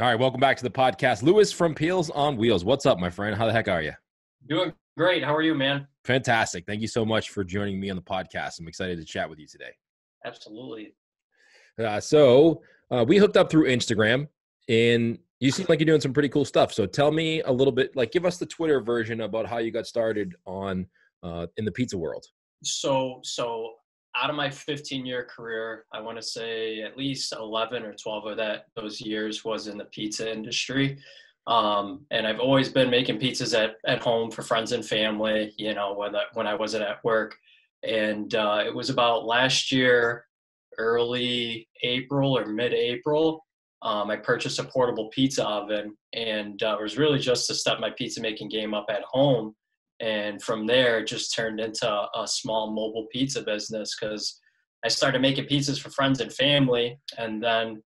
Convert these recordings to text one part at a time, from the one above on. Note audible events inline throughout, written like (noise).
All right, welcome back to the podcast. Luis from Peels on Wheels. What's up, my friend? How the heck are you? Doing great. How are you, man? Fantastic. Thank you so much for joining me on the podcast. I'm excited to chat with you today. Absolutely. Uh, so, uh, we hooked up through Instagram and you seem like you're doing some pretty cool stuff. So, tell me a little bit, like, give us the Twitter version about how you got started on uh, in the pizza world. So, so out of my 15 year career, I want to say at least 11 or 12 of that those years was in the pizza industry. Um, and I've always been making pizzas at, at home for friends and family, you know, when I, when I wasn't at work. And uh, it was about last year, early April or mid April, um, I purchased a portable pizza oven and uh, it was really just to step my pizza making game up at home and from there it just turned into a small mobile pizza business because i started making pizzas for friends and family and then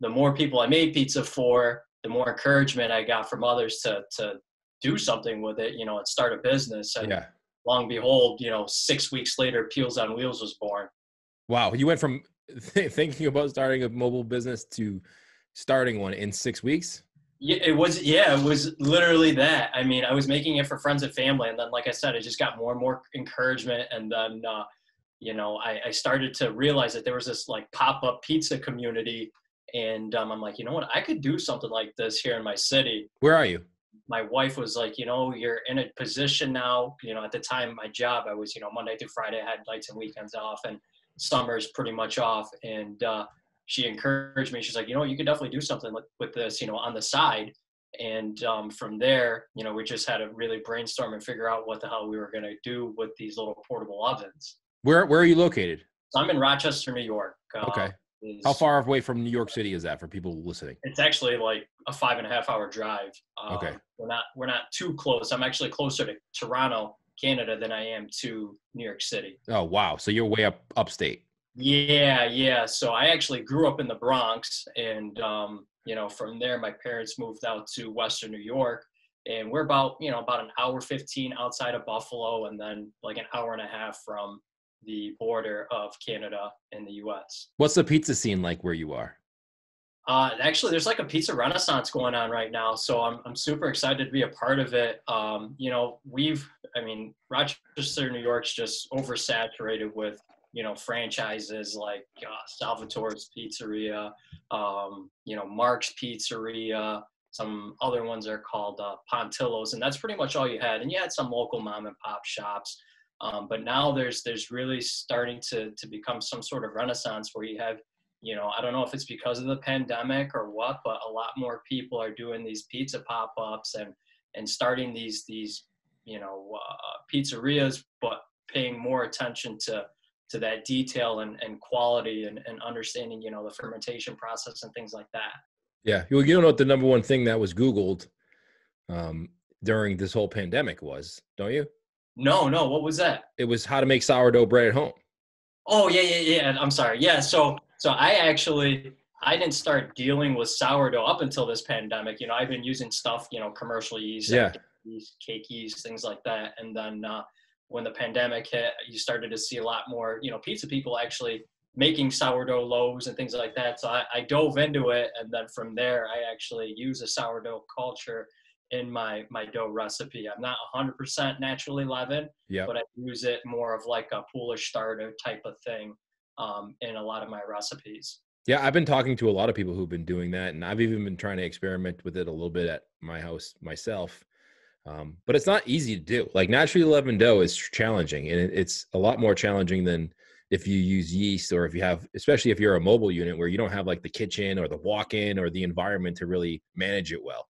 the more people i made pizza for the more encouragement i got from others to to do something with it you know and start a business and Yeah. long behold you know six weeks later peels on wheels was born Wow. You went from (laughs) thinking about starting a mobile business to starting one in six weeks. Yeah, it was. Yeah, it was literally that. I mean, I was making it for friends and family, and then, like I said, I just got more and more encouragement, and then, uh, you know, I, I started to realize that there was this like pop-up pizza community, and um, I'm like, you know what, I could do something like this here in my city. Where are you? My wife was like, you know, you're in a position now. You know, at the time, my job, I was, you know, Monday through Friday, I had nights and weekends off, and summers pretty much off, and uh, she encouraged me. She's like, you know, you could definitely do something with, with this, you know, on the side. And um, from there, you know, we just had to really brainstorm and figure out what the hell we were going to do with these little portable ovens. Where Where are you located? So I'm in Rochester, New York. Uh, Okay. is- How far away from New York City is that for people listening? It's actually like a five and a half hour drive. Um, Okay. We're not we're not too close. I'm actually closer to Toronto, Canada, than I am to New York City. Oh, wow. So you're way up upstate. Yeah, yeah. So I actually grew up in the Bronx, and um, you know, from there, my parents moved out to Western New York, and we're about you know about an hour fifteen outside of Buffalo, and then like an hour and a half from the border of Canada and the U.S. What's the pizza scene like where you are? Uh, actually, there's like a pizza renaissance going on right now, so I'm I'm super excited to be a part of it. Um, you know, we've, I mean, Rochester, New York's just oversaturated with you know franchises like uh, Salvatore's Pizzeria, um, you know, Mark's Pizzeria. Some other ones are called uh, Pontillos, and that's pretty much all you had. And you had some local mom and pop shops, um, but now there's there's really starting to to become some sort of renaissance where you have you know, I don't know if it's because of the pandemic or what, but a lot more people are doing these pizza pop-ups and and starting these these you know uh, pizzerias, but paying more attention to to that detail and, and quality and, and understanding you know the fermentation process and things like that. Yeah. You, you don't know what the number one thing that was Googled um, during this whole pandemic was, don't you? No, no, what was that? It was how to make sourdough bread at home. Oh yeah, yeah, yeah. I'm sorry. Yeah, so so I actually I didn't start dealing with sourdough up until this pandemic. You know, I've been using stuff, you know, commercial yeast, Yeah. yeast, cake yeast, things like that. And then uh, when the pandemic hit, you started to see a lot more, you know, pizza people actually making sourdough loaves and things like that. So I, I dove into it, and then from there, I actually use a sourdough culture in my my dough recipe. I'm not 100% naturally leavened Yeah. but I use it more of like a poolish starter type of thing um, in a lot of my recipes. Yeah, I've been talking to a lot of people who've been doing that, and I've even been trying to experiment with it a little bit at my house myself. Um, but it's not easy to do. Like naturally leavened dough is challenging, and it's a lot more challenging than if you use yeast or if you have, especially if you're a mobile unit where you don't have like the kitchen or the walk-in or the environment to really manage it well.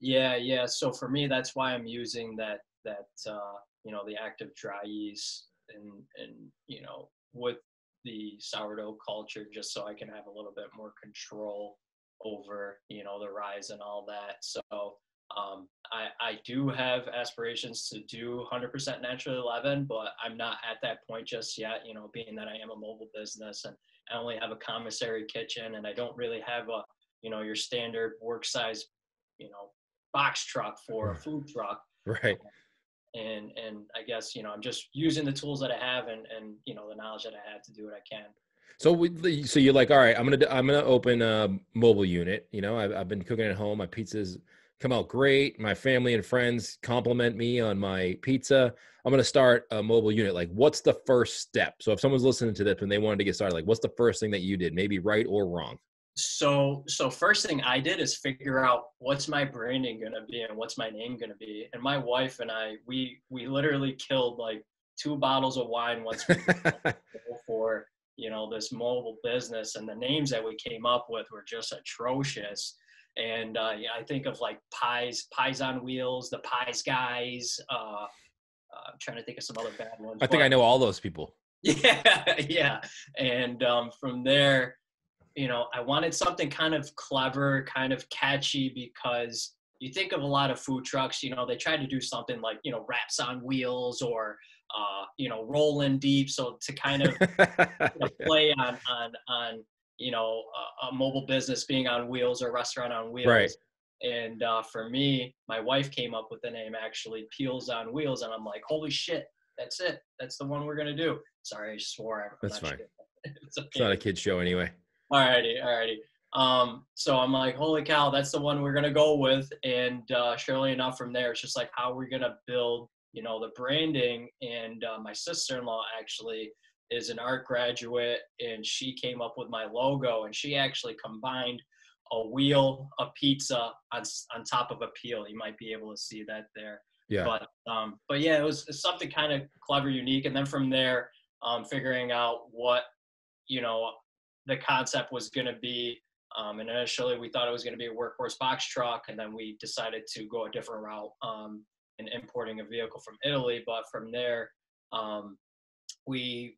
Yeah, yeah. So for me, that's why I'm using that that uh, you know the active dry yeast and and you know with the sourdough culture, just so I can have a little bit more control over you know the rise and all that. So um, I I do have aspirations to do 100% naturally leavened, but I'm not at that point just yet. You know, being that I am a mobile business and I only have a commissary kitchen and I don't really have a you know your standard work size you know box truck for a food truck Right. and and i guess you know i'm just using the tools that i have and and you know the knowledge that i have to do what i can So we, so you're like, all right, I'm gonna I'm gonna open a mobile unit. You know, I've, I've been cooking at home. My pizzas come out great. My family and friends compliment me on my pizza. I'm gonna start a mobile unit. Like, what's the first step? So if someone's listening to this and they wanted to get started, like, what's the first thing that you did? Maybe right or wrong. So so first thing I did is figure out what's my branding gonna be and what's my name gonna be. And my wife and I, we we literally killed like two bottles of wine once (laughs) for you know this mobile business and the names that we came up with were just atrocious and uh, yeah, i think of like pies pies on wheels the pies guys uh, uh, i'm trying to think of some other bad ones i think i know all those people (laughs) yeah yeah and um, from there you know i wanted something kind of clever kind of catchy because you think of a lot of food trucks you know they try to do something like you know wraps on wheels or uh, you know, rolling deep. So to kind of you know, (laughs) play on on on you know a, a, mobile business being on wheels or restaurant on wheels. Right. And uh, for me, my wife came up with the name actually Peels on Wheels, and I'm like, holy shit, that's it. That's the one we're gonna do. Sorry, I swore. I'm that's fine. Sure. (laughs) it's, okay. it's not a kid show anyway. Alrighty, alrighty. Um, so I'm like, holy cow, that's the one we're gonna go with. And uh, surely enough, from there, it's just like how we're gonna build you know the branding and uh, my sister-in-law actually is an art graduate and she came up with my logo and she actually combined a wheel a pizza on, on top of a peel you might be able to see that there yeah but um but yeah it was something kind of clever unique and then from there um figuring out what you know the concept was going to be um, and initially we thought it was going to be a workhorse box truck and then we decided to go a different route um, and importing a vehicle from Italy. But from there, um, we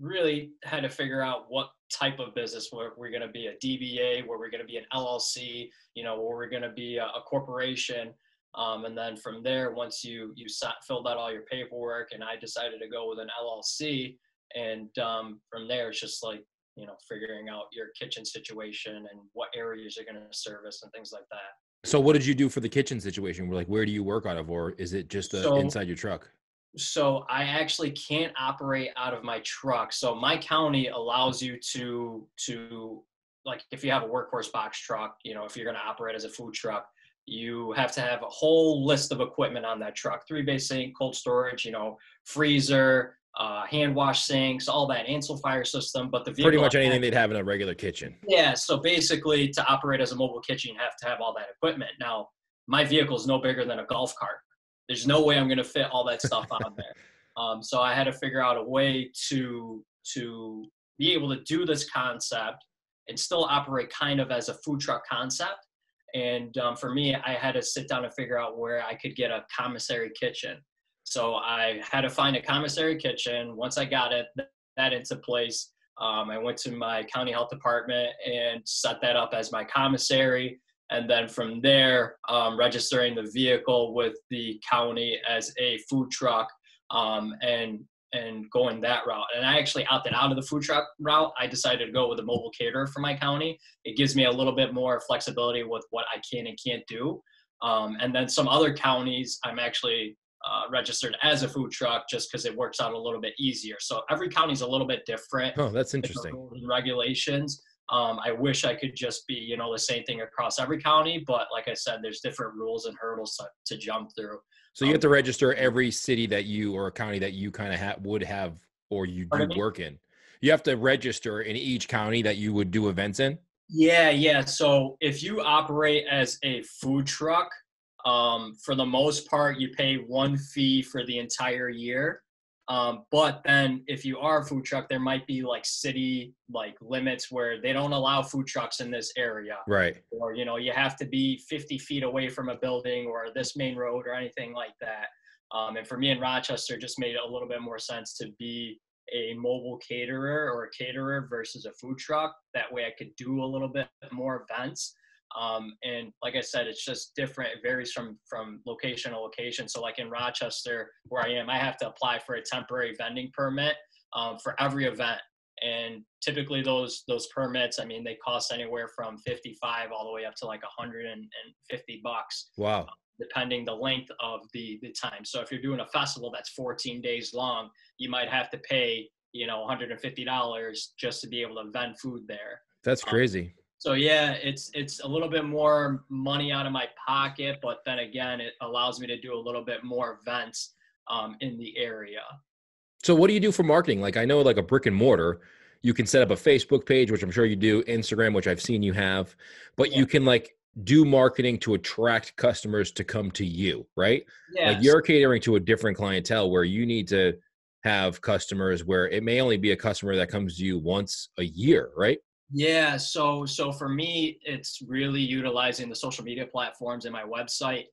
really had to figure out what type of business where we're going to be a DBA, where we're going to be an LLC, you know, where we're going to be a, a corporation. Um, and then from there, once you you sat, filled out all your paperwork, and I decided to go with an LLC, and um, from there it's just like you know figuring out your kitchen situation and what areas you're going to service and things like that. So what did you do for the kitchen situation? We're like, where do you work out of, or is it just so, inside your truck? So I actually can't operate out of my truck. So my county allows you to to like if you have a workhorse box truck, you know, if you're going to operate as a food truck, you have to have a whole list of equipment on that truck: three bay sink, cold storage, you know, freezer, uh, hand wash sinks, all that Ansul fire system. But the pretty much anything they'd have in a regular kitchen. Yeah. So basically, to operate as a mobile kitchen, you have to have all that equipment. Now, my vehicle is no bigger than a golf cart. There's no way I'm going to fit all that stuff on there. (laughs) Um, so I had to figure out a way to to be able to do this concept and still operate kind of as a food truck concept. And um, for me, I had to sit down and figure out where I could get a commissary kitchen. So I had to find a commissary kitchen. Once I got it, that into place, um, I went to my county health department and set that up as my commissary. And then from there, um, registering the vehicle with the county as a food truck um, and and going that route. And I actually opted out of the food truck route. I decided to go with a mobile caterer for my county. It gives me a little bit more flexibility with what I can and can't do. Um, and then some other counties, I'm actually uh, registered as a food truck just because it works out a little bit easier. So every county is a little bit different. Oh, that's interesting. Regulations. Um, I wish I could just be, you know, the same thing across every county, but like I said, there's different rules and hurdles to, to jump through. So you um, have to register every city that you or a county that you kind of ha- would have or you do work in. You have to register in each county that you would do events in. Yeah, yeah. So if you operate as a food truck, um, for the most part, you pay one fee for the entire year. Um, but then if you are a food truck, there might be like city like limits where they don't allow food trucks in this area. Right. Or, you know, you have to be 50 feet away from a building or this main road or anything like that. Um, and for me in Rochester, just made a little bit more sense to be a mobile caterer or a caterer versus a food truck. That way I could do a little bit more events. Um, and like I said, it's just different. It varies from from location to location. So like in Rochester, where I am, I have to apply for a temporary vending permit um, for every event. And typically those those permits, I mean, they cost anywhere from 55 all the way up to like 150 bucks. Wow. Um, depending the length of the the time. So if you're doing a festival that's 14 days long, you might have to pay you know, $150 just to be able to vend food there. That's Um, crazy. So yeah, it's it's a little bit more money out of my pocket, but then again, it allows me to do a little bit more events um, in the area. So what do you do for marketing? Like I know like a brick and mortar, you can set up a Facebook page, which I'm sure you do, Instagram, which I've seen you have, but Yeah. you can like do marketing to attract customers to come to you, right? Yeah, Like you're catering to a different clientele where you need to have customers where it may only be a customer that comes to you once a year, right? Yeah, so so for me, it's really utilizing the social media platforms and my website.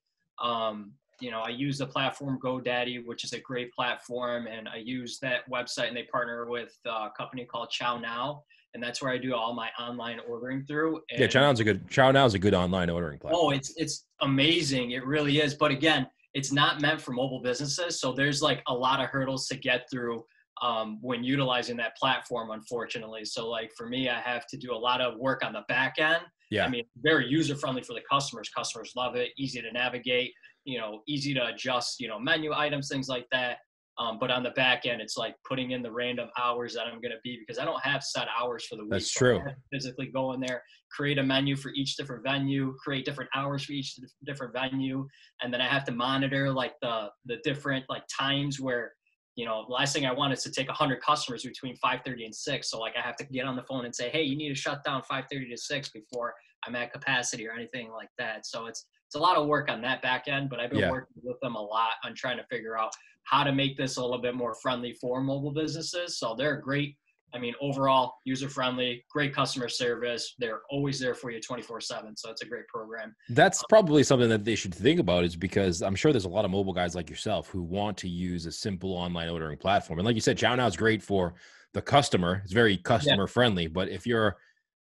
Um, you know, I use the platform GoDaddy, which is a great platform, and I use that website, and they partner with a company called Chow Now, and that's where I do all my online ordering through. And, Yeah, Chow Now's a good Chow Now's a good online ordering platform. Oh, it's it's amazing. It really is. But again, it's not meant for mobile businesses, so there's like a lot of hurdles to get through um, when utilizing that platform. Unfortunately, so like for me, I have to do a lot of work on the back end. yeah. I mean, very user friendly for the customers. Customers love it. Easy to navigate. You know, easy to adjust. You know, menu items, things like that. Um, but on the back end, it's like putting in the random hours that I'm going to be because I don't have set hours for the week. That's true. to physically go in there, create a menu for each different venue, create different hours for each different venue, and then I have to monitor like the the different like times where you know the last thing I want is to take 100 customers between 5:30 and 6. So like I have to get on the phone and say, hey, you need to shut down 5:30 to 6 before I'm at capacity or anything like that. So it's it's a lot of work on that back end, but I've been Yeah. working with them a lot on trying to figure out how to make this a little bit more friendly for mobile businesses. So they're great. I mean, overall, user friendly, great customer service. They're always there for you 24 7. So it's a great program. That's um, probably something that they should think about is because I'm sure there's a lot of mobile guys like yourself who want to use a simple online ordering platform. And like you said, Chow Now is great for the customer. It's very customer friendly. But if you're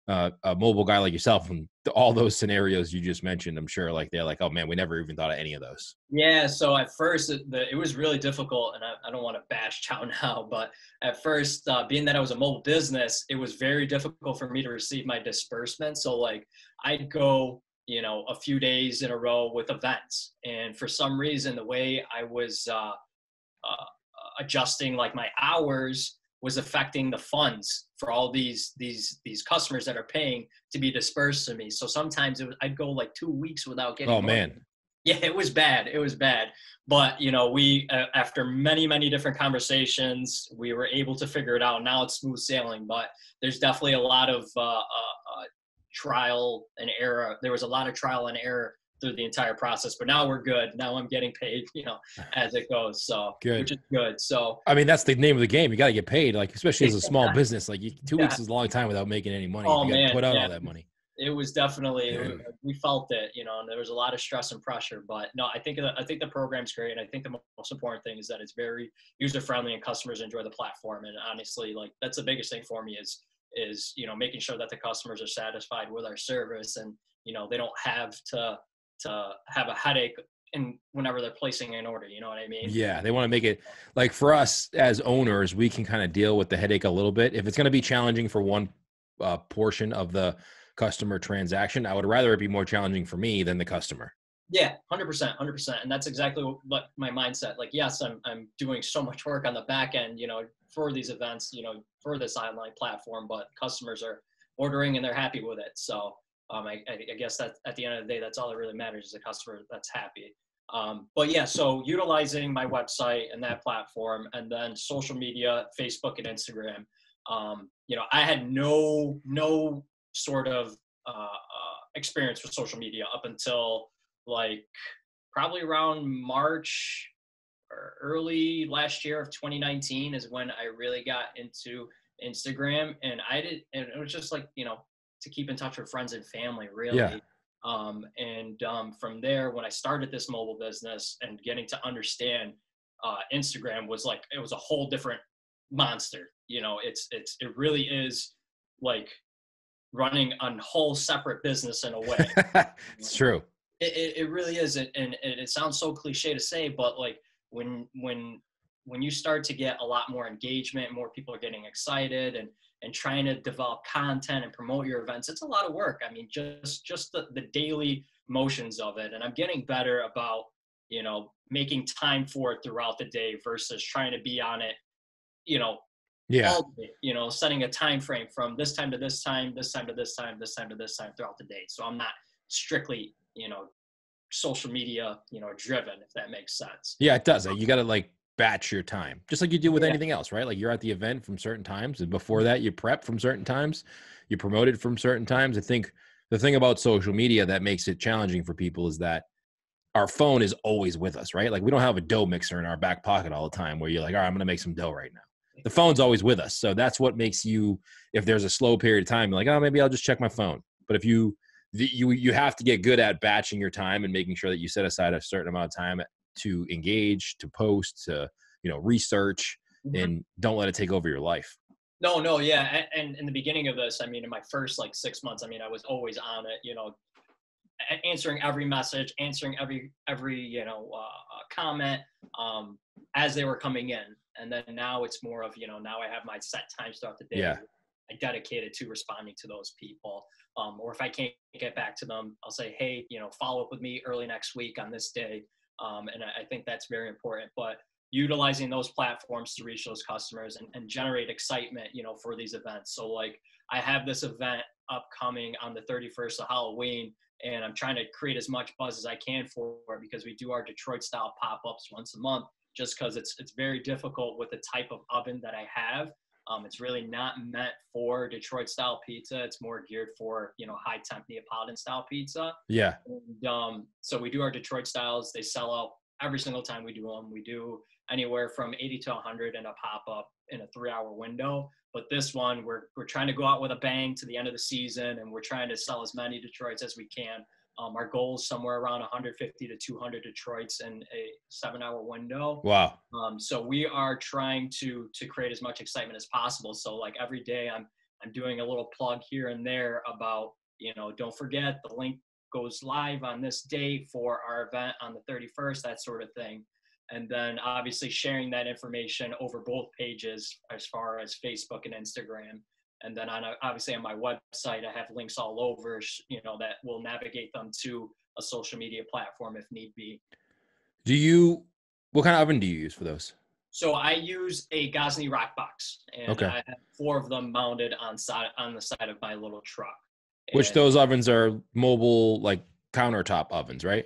uh, a mobile guy like yourself and all those scenarios you just mentioned, I'm sure like they're like, oh man, we never even thought of any of those. Yeah, so at first it, the, it was really difficult, and I, I don't want to bash (laughs) Chow now, but at first, uh, being that I was a mobile business, it was very difficult for me to receive my disbursement. So like I'd go, you know, a few days in a row with events, and for some reason, the way I was uh, uh, adjusting like my hours was affecting the funds for all these these these customers that are paying to be dispersed to me. So sometimes it was, I'd go like two weeks without getting. Oh money. man. (laughs) Yeah, it was bad. It was bad. But you know, we uh, after many many different conversations, we were able to figure it out. Now it's smooth sailing. But there's definitely a lot of uh, uh, uh, trial and error. There was a lot of trial and error through the entire process. But now we're good. Now I'm getting paid. You know, (laughs) as it goes. So Good. which is good. So I mean, that's the name of the game. You got to get paid, like especially as a small business. Like you, two Yeah. weeks is a long time without making any money. Oh, you got to man, put out yeah. all that money. it was definitely Yeah. we felt it you know and there was a lot of stress and pressure but no i think the, i think the program's great and i think the most important thing is that it's very user friendly and customers enjoy the platform and honestly like that's the biggest thing for me is is you know making sure that the customers are satisfied with our service and you know they don't have to to have a headache and whenever they're placing an order you know what i mean Yeah, they want to make it like for us as owners, we can kind of deal with the headache a little bit. If it's going to be challenging for one uh, portion of the customer transaction, I would rather it be more challenging for me than the customer. Yeah, hundred percent, hundred percent, and that's exactly what my mindset. Like, yes, I'm I'm doing so much work on the back end, you know, for these events, you know, for this online platform, but customers are ordering and they're happy with it. So, um, I, I guess that at the end of the day, that's all that really matters is a customer that's happy. Um, but yeah, so utilizing my website and that platform, and then social media, Facebook and Instagram. Um, you know, I had no no sort of uh, uh, experience with social media up until like probably around March or early last year of 2019 is when I really got into Instagram and I did and it was just like you know to keep in touch with friends and family really Yeah. um, and um, from there when I started this mobile business and getting to understand uh, Instagram was like it was a whole different monster you know it's it's it really is like running a whole separate business in a way (laughs) it's true. it, it, it really is and, and it, it sounds so cliche to say but like when when when you start to get a lot more engagement more people are getting excited and and trying to develop content and promote your events it's a lot of work i mean just just the, the daily motions of it and i'm getting better about you know making time for it throughout the day versus trying to be on it you know Yeah. all day, you know, setting a time frame from this time to this time, this time to this time, this time to this time throughout the day. So I'm not strictly, you know, social media, you know, driven, if that makes sense. Yeah, it does. You got to like batch your time, just like you do with Yeah. anything else, right? Like you're at the event from certain times, and before mm-hmm. that, you prep from certain times, you promoted from certain times. I think the thing about social media that makes it challenging for people is that our phone is always with us, right? Like we don't have a dough mixer in our back pocket all the time where you're like, all right, I'm going to make some dough right now. The phone's always with us. So that's what makes you, if there's a slow period of time, you're like, oh, maybe I'll just check my phone. But if you, the- you, you have to get good at batching your time and making sure that you set aside a certain amount of time to engage, to post, to, you know, research Mhm. and don't let it take over your life. No, no, yeah, and, and in the beginning of this, I mean, in my first like six months, I mean, I was always on it, you know, answering every message, answering every every you know uh, uh, comment um, as they were coming in, and then now it's more of you know now I have my set times throughout the day. Yeah. I dedicated to responding to those people, um, or if I can't get back to them, I'll say, hey, you know, follow up with me early next week on this day, um, and I, I think that's very important. But utilizing those platforms to reach those customers and, and generate excitement, you know, for these events. So like I have this event upcoming on the 31st of Halloween, and I'm trying to create as much buzz as I can for it because we do our Detroit style pop-ups once a month. Just because it's it's very difficult with the type of oven that I have. Um, it's really not meant for Detroit style pizza. It's more geared for you know high temp Neapolitan style pizza. Yeah. And, um, so we do our Detroit styles. They sell out every single time we do them. We do anywhere from 80 to 100 in a pop up in a three hour window. But this one, we're, we're trying to go out with a bang to the end of the season and we're trying to sell as many Detroits as we can. Um, our goal is somewhere around 150 to 200 Detroits in a seven hour window. Wow. Um, so we are trying to to create as much excitement as possible. So like every day, I'm I'm doing a little plug here and there about you know don't forget the link goes live on this date for our event on the 31st, that sort of thing. And then obviously sharing that information over both pages as far as Facebook and Instagram. And then on a, obviously on my website, I have links all over, you know, that will navigate them to a social media platform if need be. Do you, what kind of oven do you use for those? So I use a Gozney rock box, and Okay. I have four of them mounted on side on the side of my little truck. Which And, those ovens are mobile, like countertop ovens, right?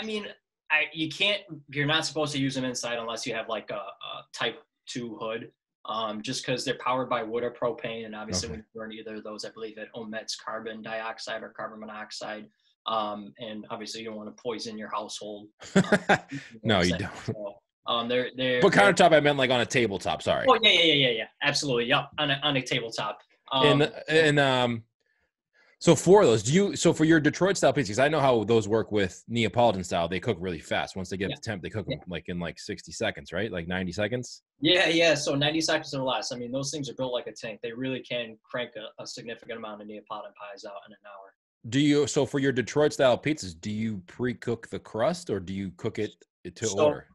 I mean, I you can't. You're not supposed to use them inside unless you have like a, a Type Two hood. Um, just because they're powered by wood or propane, and obviously Okay. when you burn either of those, I believe it omits carbon dioxide or carbon monoxide. Um, and obviously you don't want to poison your household. (laughs) no, you don't. Um, they're they're But countertop, I meant like on a tabletop. Sorry. Oh yeah, yeah, yeah, yeah, yeah. Absolutely. Yep. On a on a tabletop. Um, and and um, so for those, do you? So for your Detroit style pizzas? I know how those work with Neapolitan style. They cook really fast. Once they get Yeah. to temp, they cook Yeah. them like in like sixty seconds, right? Like ninety seconds. Yeah, yeah. So 90 seconds or less. I mean, those things are built like a tank. They really can crank a, a significant amount of Neapolitan pies out in an hour. Do you? So for your Detroit style pizzas, do you pre-cook the crust or do you cook it to So- order?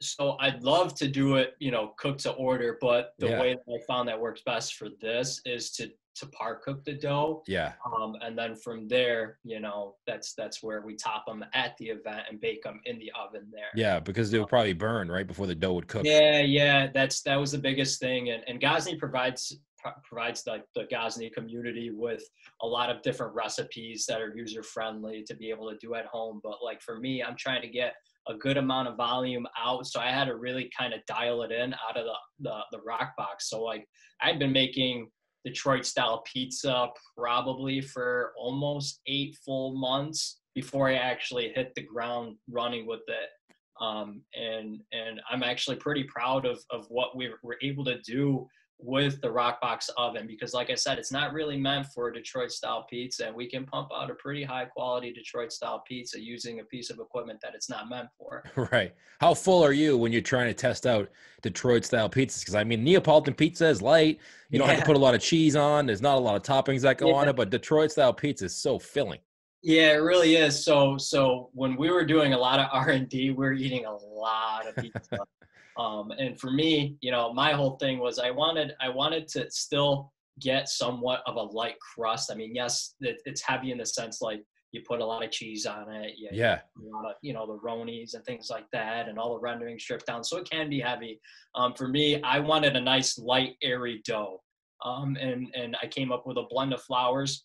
So I'd love to do it, you know, cook to order, but the Yeah. way that I found that works best for this is to to par cook the dough, Yeah. um, and then from there, you know, that's that's where we top them at the event and bake them in the oven there. Yeah, because they'll probably burn right before the dough would cook. Yeah, yeah, that's that was the biggest thing, and and Gozney provides pro- provides the the Gozney community with a lot of different recipes that are user friendly to be able to do at home. But like for me, I'm trying to get a good amount of volume out, so I had to really kind of dial it in out of the the, the Roccbox. So like I'd been making Detroit style pizza probably for almost eight full months before I actually hit the ground running with it. Um, and and I'm actually pretty proud of of what we were able to do with the Roccbox oven because, like I said, it's not really meant for Detroit style pizza, and we can pump out a pretty high quality Detroit style pizza using a piece of equipment that it's not meant for. (laughs) Right. How full are you when you're trying to test out Detroit style pizzas? Because I mean, Neapolitan pizza is light. You don't have to put a lot of cheese on. There's not a lot of toppings that go on it, but Detroit style pizza is so filling. Yeah, it really is. So so when we were doing a lot of R and D, we're eating a lot of pizza. Um, and for me, you know, my whole thing was I wanted I wanted to still get somewhat of a light crust. I mean, yes, it, it's heavy in the sense like you put a lot of cheese on it. You, Yeah. lot of you know the ronies and things like that and all the rendering stripped down so it can be heavy um, for me i wanted a nice light airy dough um, and and i came up with a blend of flours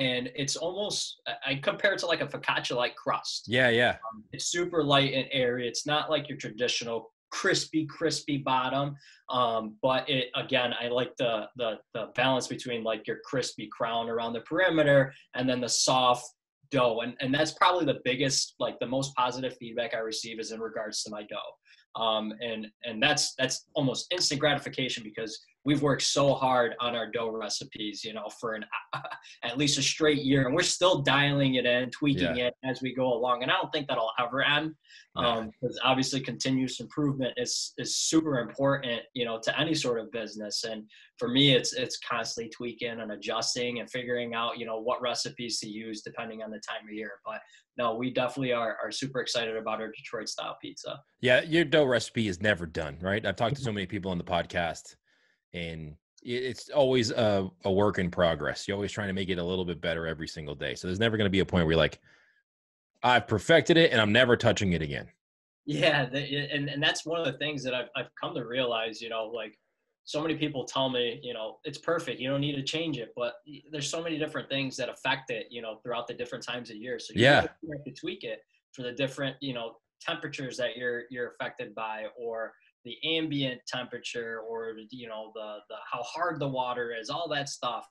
and it's almost I- i compare it to like a focaccia like crust Yeah, yeah. um, it's super light and airy it's not like your traditional crispy crispy bottom. Um, but it again i like the, the the balance between like your crispy crown around the perimeter and then the soft dough. And and that's probably the biggest like the most positive feedback i receive is in regards to my dough. Um, and and that's that's almost instant gratification because we've worked so hard on our dough recipes you know for an (laughs) at least a straight year and we're still dialing it in tweaking it as we go along and i don't think that'll ever end No. um, because obviously continuous improvement is is super important you know to any sort of business and for me it's it's constantly tweaking and adjusting and figuring out you know what recipes to use depending on the time of year but no we definitely are, are super excited about our detroit style pizza Yeah, your dough recipe is never done, right? I've talked to so many people on the podcast, and it's always a, a work in progress. You're always trying to make it a little bit better every single day. So there's never going to be a point where you're like, I've perfected it and I'm never touching it again. Yeah, and and that's one of the things that I've I've come to realize. You know, like so many people tell me, you know, it's perfect. You don't need to change it, but there's so many different things that affect it. You know, throughout the different times of year. So you Yeah. have to tweak it for the different, you know, temperatures that you're you're affected by, or the ambient temperature, or you know, the the how hard the water is, all that stuff.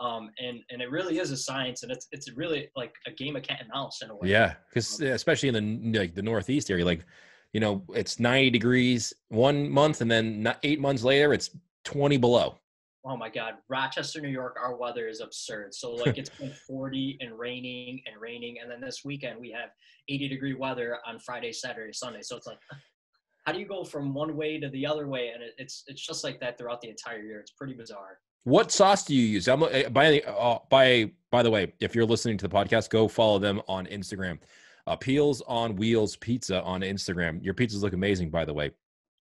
Um, and and it really is a science, and it's it's really like a game of cat and mouse in a way. Yeah, because especially in the like the Northeast area, like you know, it's 90 degrees one month, and then not eight months later, it's 20 below. Oh my God, Rochester, New York, our weather is absurd. So like it's been (laughs) 40 and raining and raining, and then this weekend we have 80 degree weather on Friday, Saturday, Sunday. So it's like, how do you go from one way to the other way? And it, it's it's just like that throughout the entire year. It's pretty bizarre. What sauce do you use? I'm uh, by the uh, by by the way, if you're listening to the podcast, go follow them on Instagram. Uh, Peels on Wheels Pizza on Instagram. Your pizzas look amazing, by the way.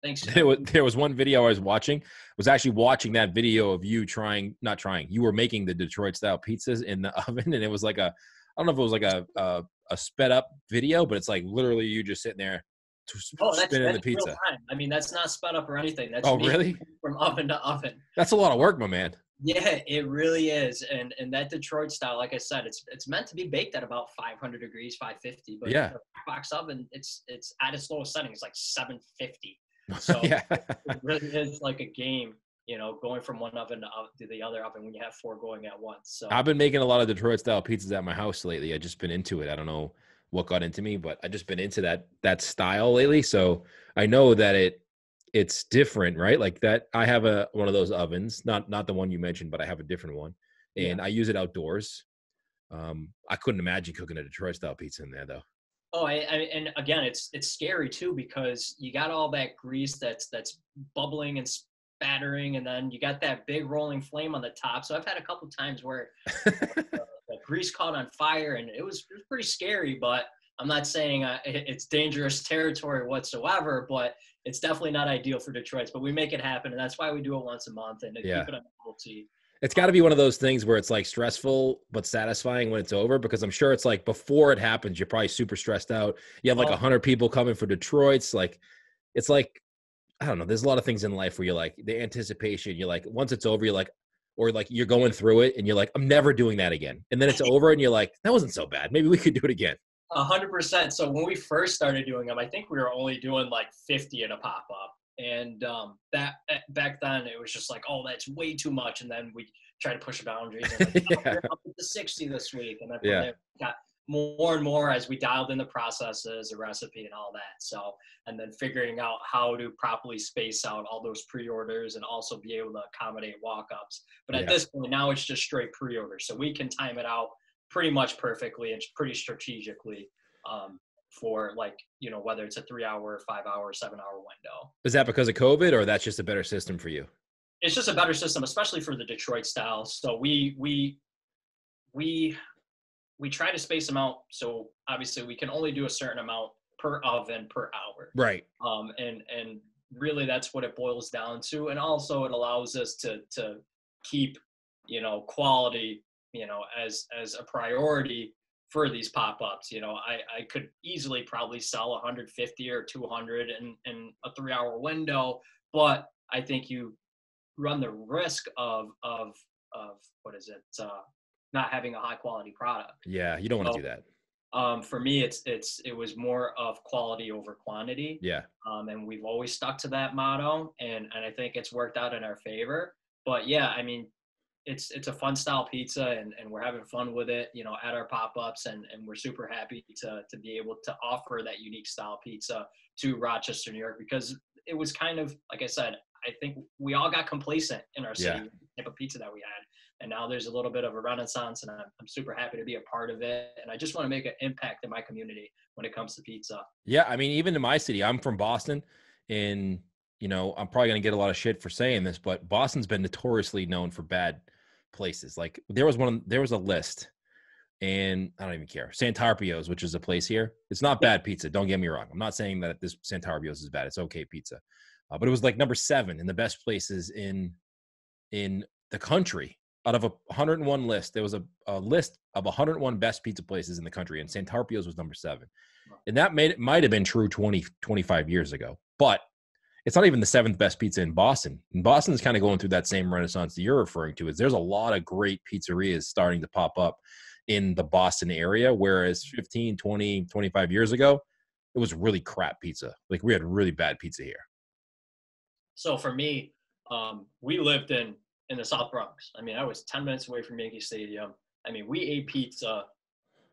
Thanks. There was, there was one video I was watching. Was actually watching that video of you trying, not trying. You were making the Detroit style pizzas in the (laughs) oven, and it was like a, I don't know if it was like a a, a sped up video, but it's like literally you just sitting there Oh, that's, spinning the pizza. I mean, that's not sped up or anything. That's Oh, really? (laughs) from oven to oven. That's a lot of work, my man. Yeah, it really is, and and that Detroit style, like I said, it's it's meant to be baked at about 500 degrees, 550. But Yeah. box oven, it's it's at its lowest setting, it's like 750. (laughs) So yeah, it really is like a game, you know, going from one oven to, the other oven when you have four going at once. So I've been making a lot of Detroit style pizzas at my house lately. I just been into it. I don't know what got into me, but I've just been into that that style lately. So I know that it it's different, right? Like that. I have a one of those ovens, not not the one you mentioned, but I have a different one, Yeah. and I use it outdoors. Um, I couldn't imagine cooking a Detroit style pizza in there though. Oh, I, I, and again, it's it's scary too because you got all that grease that's that's bubbling and spattering, and then you got that big rolling flame on the top. So I've had a couple times where (laughs) the grease caught on fire, and it was, it was pretty scary. But I'm not saying uh, it's dangerous (laughs) territory whatsoever, but it's definitely not ideal for Detroit. But we make it happen, and that's why we do it once a month and to Yeah. keep it a novelty. It's got to be one of those things where it's like stressful but satisfying when it's over because I'm sure it's like before it happens, you're probably super stressed out. You have like a Oh. hundred people coming for Detroit's. Like, it's like, I don't know. There's a lot of things in life where you're like the anticipation. You're like, once it's over, you're like, or like you're going through it and you're like, I'm never doing that again. And then it's (laughs) over and you're like, that wasn't so bad. Maybe we could do it again. A hundred percent. So when we first started doing them, I think we were only doing like 50 in a pop up, and um, that eh, back then it was just like, oh, that's way too much. And then we tried to push boundaries. And like, (laughs) oh, Yeah. we're up to 60 this week, and then Yeah. got more and more as we dialed in the processes, the recipe, and all that. So and then figuring out how to properly space out all those pre-orders and also be able to accommodate walk-ups. But at Yeah. this point now it's just straight pre-order, so we can time it out pretty much perfectly and pretty strategically um, for like you know whether it's a three hour five hour seven hour window Is that because of COVID or that's just a better system for you? it's just a better system especially for the detroit style so we we we we try to space them out so obviously we can only do a certain amount per oven per hour Right. um, and and really that's what it boils down to and also it allows us to to keep you know quality you know as as a priority for these pop-ups. You know, I, I could easily probably sell 150 or 200 in, in a three-hour window, but I think you run the risk of of of what is it? Uh, not having a high quality product. Yeah, you don't want to do that. Um, for me, it's it's it was more of quality over quantity, Yeah. um, and we've always stuck to that motto, and and I think it's worked out in our favor. But yeah, I mean, it's it's a fun style pizza, and, and we're having fun with it, you know, at our pop ups, and and we're super happy to to be able to offer that unique style pizza to Rochester, New York, because it was kind of like I said, I think we all got complacent in our city Yeah. type of pizza that we had. And now there's a little bit of a renaissance, and I'm, I'm super happy to be a part of it. And I just want to make an impact in my community when it comes to pizza. Yeah, I mean, even in my city, I'm from Boston, and you know, I'm probably gonna get a lot of shit for saying this, but Boston's been notoriously known for bad places. Like there was one, there was a list, and I don't even care. Santarpio's, which is a place here, it's not bad pizza. Don't get me wrong. I'm not saying that this Santarpio's is bad. It's okay pizza, uh, but it was like number seven in the best places in in the country out of a 101 list. There was a, a list of 101 best pizza places in the country, and Santarpio's was number seven. And that made it might have been true 20, 25 years ago, but it's not even the seventh best pizza in Boston. And Boston's kind of going through that same renaissance that you're referring to. Is there's a lot of great pizzerias starting to pop up in the Boston area, whereas 15, 20, 25 years ago, it was really crap pizza. Like we had really bad pizza here. So for me, um, we lived in in the South Bronx. I mean, I was 10 minutes away from Yankee Stadium. I mean, we ate pizza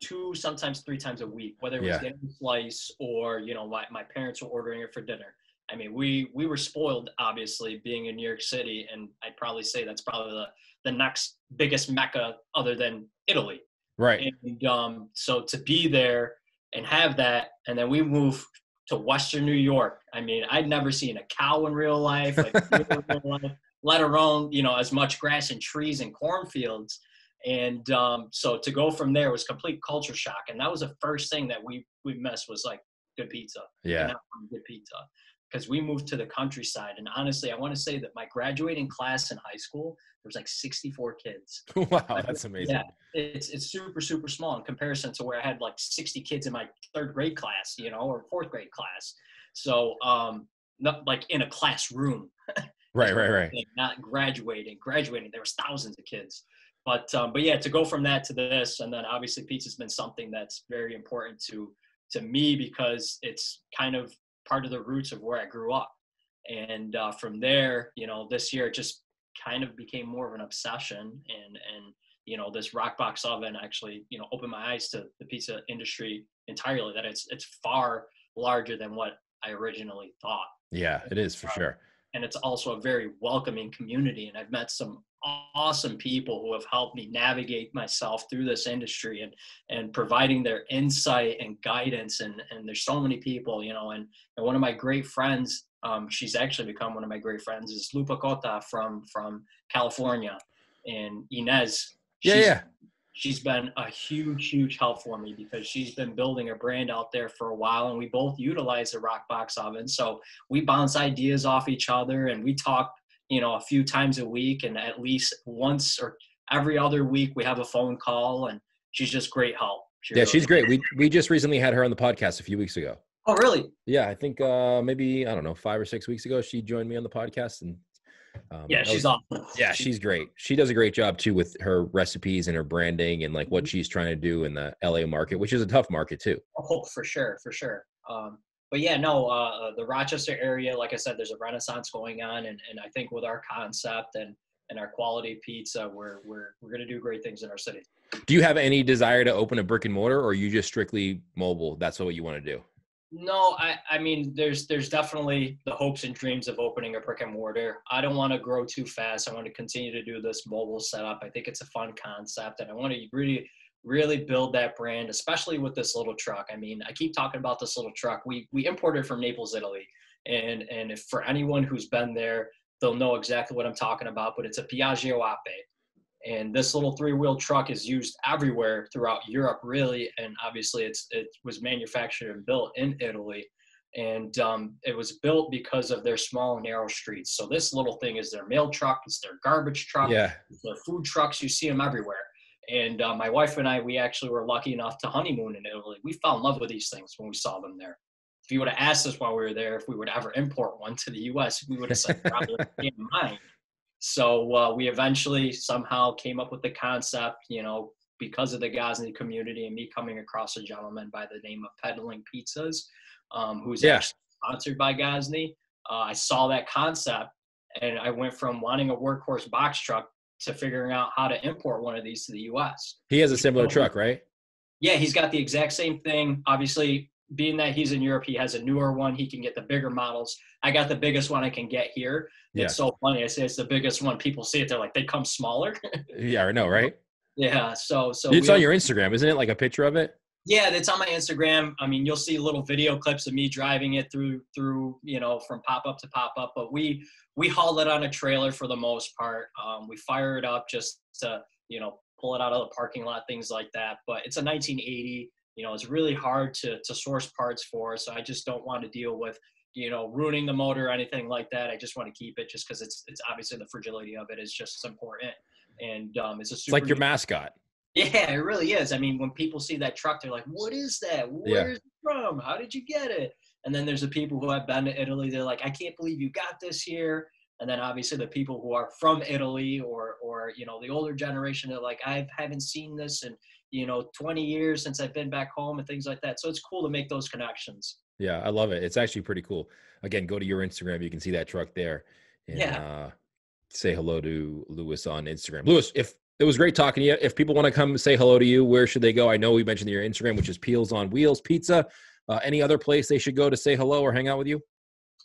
two, sometimes three times a week, whether it was Yeah. getting a slice or you know, my, my parents were ordering it for dinner. I mean, we we were spoiled, obviously, being in New York City, and I'd probably say that's probably the the next biggest mecca other than Italy. Right. And um, so to be there and have that, and then we move to Western New York. I mean, I'd never seen a cow in real life, like, in real (laughs) life, let alone you know as much grass and trees and cornfields. And um, so to go from there was complete culture shock, and that was the first thing that we we missed was like good pizza. Yeah. good pizza. Because we moved to the countryside, and honestly, I want to say that my graduating class in high school there was like 64 kids (laughs) wow, that's amazing. yeah, it's it's super super small in comparison to where I had like 60 kids in my third grade class, you know, or fourth grade class. So um, not like in a classroom, (laughs) Right, right, right. not graduating. Graduating, there was thousands of kids. But um, but yeah, to go from that to this, and then obviously pizza's been something that's very important to to me because it's kind of part of the roots of where I grew up. And uh, from there, you know, this year it just kind of became more of an obsession, and and you know, this Roccbox oven actually you know opened my eyes to the pizza industry entirely. That it's it's far larger than what I originally thought Yeah, it is for sure. And it's also a very welcoming community and i've met some awesome people who have helped me navigate myself through this industry and and providing their insight and guidance and and there's so many people you know and, and one of my great friends um, she's actually become one of my great friends is Lupa Cotta from from california and inez Yeah, yeah. She's been a huge, huge help for me because she's been building a brand out there for a while and we both utilize the Roccbox oven. So we bounce ideas off each other and we talk, you know, a few times a week and at least once or every other week we have a phone call and she's just great help. She Yeah, really she's great. We we just recently had her on the podcast a few weeks ago. Oh, really? Yeah, I think uh maybe I don't know five or six weeks ago she joined me on the podcast and um, Yeah, she's was- awesome. yeah she's great. She does a great job too with her recipes and her branding and like what Mhm. she's trying to do in the LA market, which is a tough market too. Oh, for sure, for sure. Um, but yeah, no, uh, the Rochester area, like I said, there's a renaissance going on, and, and I think with our concept and and our quality pizza, we're we're we're gonna do great things in our city. Do you have any desire to open a brick and mortar, or are you just strictly mobile? That's what you want to do. No, I, I mean, there's there's definitely the hopes and dreams of opening a brick and mortar. I don't want to grow too fast. I want to continue to do this mobile setup. I think it's a fun concept, and I want to really, really build that brand, especially with this little truck. I mean, I keep talking about this little truck. We we imported from Naples, Italy, and and if for anyone who's been there, they'll know exactly what I'm talking about. But it's a Piaggio Ape, and this little three-wheel truck is used everywhere throughout Europe, really. And obviously, it's it was manufactured and built in Italy, and um, it was built because of their small narrow streets. So this little thing is their mail truck, it's their garbage truck, Yeah, their food trucks. You see them everywhere, And uh, my wife and I, we actually were lucky enough to honeymoon in Italy. We fell in love with these things when we saw them there. If you would have asked us while we were there if we would ever import one to the U.S., we would have said probably in mind. So uh, we eventually somehow came up with the concept, you know, because of the Gozney community and me coming across a gentleman by the name of Peddling Pizzas, um, who's yeah. actually sponsored by Gozney. Uh, I saw that concept and I went from wanting a workhorse box truck to figuring out how to import one of these to the US. He has a similar truck, right? Yeah, he's got the exact same thing. Obviously, being that he's in Europe, he has a newer one. He can get the bigger models. I got the biggest one I can get here. Yeah. It's so funny. I say it's the biggest one. People see it, they're like, they come smaller. (laughs) yeah, I know, right? Yeah. So, so it's on your Instagram, isn't it? Like a picture of it? Yeah, it's on my Instagram. I mean, you'll see little video clips of me driving it through through you know from pop up to pop up. But we we haul it on a trailer for the most part. Um, we fire it up just to you know pull it out of the parking lot, things like that. But it's a 1980. You know, it's really hard to to source parts for. So I just don't want to deal with you know ruining the motor or anything like that. I just want to keep it just because it's it's obviously the fragility of it is just important. And um, it's a it's like your (laughs) mascot. Yeah, it really is. I mean, when people see that truck, they're like, "What is that? Where's yeah. it from? How did you get it?" And then there's the people who have been to Italy. They're like, "I can't believe you got this here." And then obviously the people who are from Italy or or you know the older generation, they're like, "I haven't seen this in you know 20 years since I've been back home and things like that." So it's cool to make those connections. Yeah, I love it. It's actually pretty cool. Again, go to your Instagram. You can see that truck there. And, yeah. Uh, say hello to Luis on Instagram. Luis, if it was great talking to you. If people want to come say hello to you, where should they go? I know we mentioned your Instagram, which is Peels on Wheels Pizza. Uh, any other place they should go to say hello or hang out with you?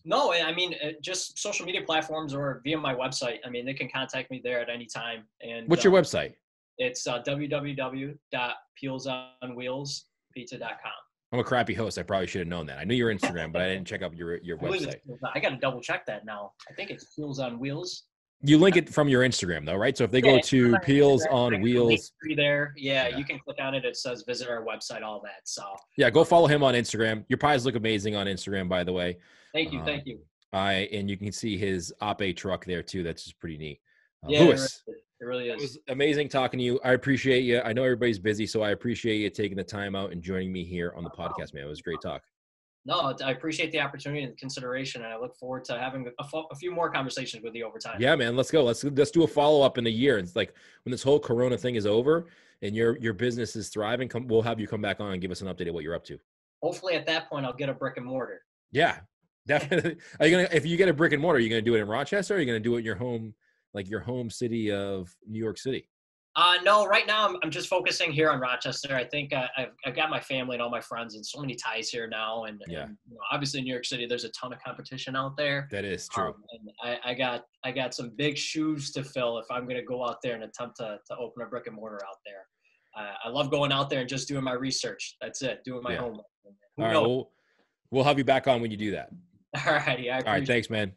No, I mean uh, just social media platforms or via my website. I mean they can contact me there at any time. And what's your um, website? It's uh, www.peelsonwheelspizza.com. I'm a crappy host. I probably should have known that. I knew your Instagram, but I didn't check out your your website. I got to double check that now. I think it's Peels on Wheels you link it from your Instagram though, right? So if they yeah, go to Peels on Wheels, there, yeah, yeah, you can click on it. It says visit our website, all that. So yeah, go follow him on Instagram. Your pies look amazing on Instagram, by the way. Thank you, um, thank you. I and you can see his Ape truck there too. That's just pretty neat. Uh, yeah, Luis, it really is. It was amazing talking to you. I appreciate you. I know everybody's busy, so I appreciate you taking the time out and joining me here on the podcast, man. It was a great talk no, I appreciate the opportunity and consideration, and I look forward to having a, a, few more conversations with you over time. Yeah, man, let's go. Let's let's do a follow up in a year. It's like when this whole Corona thing is over and your your business is thriving. Come, we'll have you come back on and give us an update of what you're up to. Hopefully, at that point, I'll get a brick and mortar. Yeah, (laughs) definitely. Are you gonna if you get a brick and mortar, are you gonna do it in Rochester? or Are you gonna do it in your home, like your home city of New York City? Uh, no, right now I'm, I'm just focusing here on Rochester. I think uh, I've, I've got my family and all my friends and so many ties here now. And, yeah. and you know, obviously in New York City, there's a ton of competition out there. That is true. Um, and I, I, got I got some big shoes to fill if I'm going to go out there and attempt to, to open a brick and mortar out there. Uh, I love going out there and just doing my research. That's it, doing my yeah. homework. Who all right, we'll, we'll have you back on when you do that. (laughs) All righty. All right. Thanks, man.